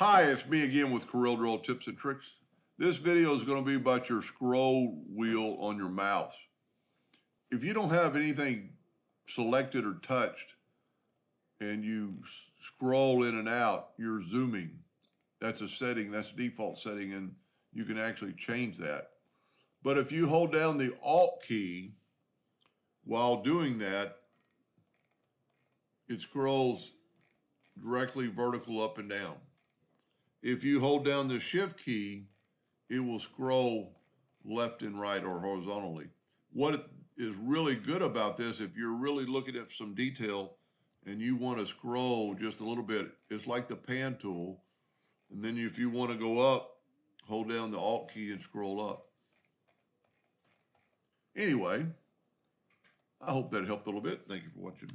Hi, it's me again with CorelDRAW Tips and Tricks. This video is going to be about your scroll wheel on your mouse. If you don't have anything selected or touched and you scroll in and out, you're zooming. That's a setting, that's a default setting, and you can actually change that. But if you hold down the Alt key while doing that, it scrolls directly vertical up and down. If you hold down the shift key, it will scroll left and right or horizontally. What is really good about this, if you're really looking at some detail and you want to scroll just a little bit, it's like the pan tool. And then if you want to go up, hold down the Alt key and scroll up. Anyway, I hope that helped a little bit. Thank you for watching.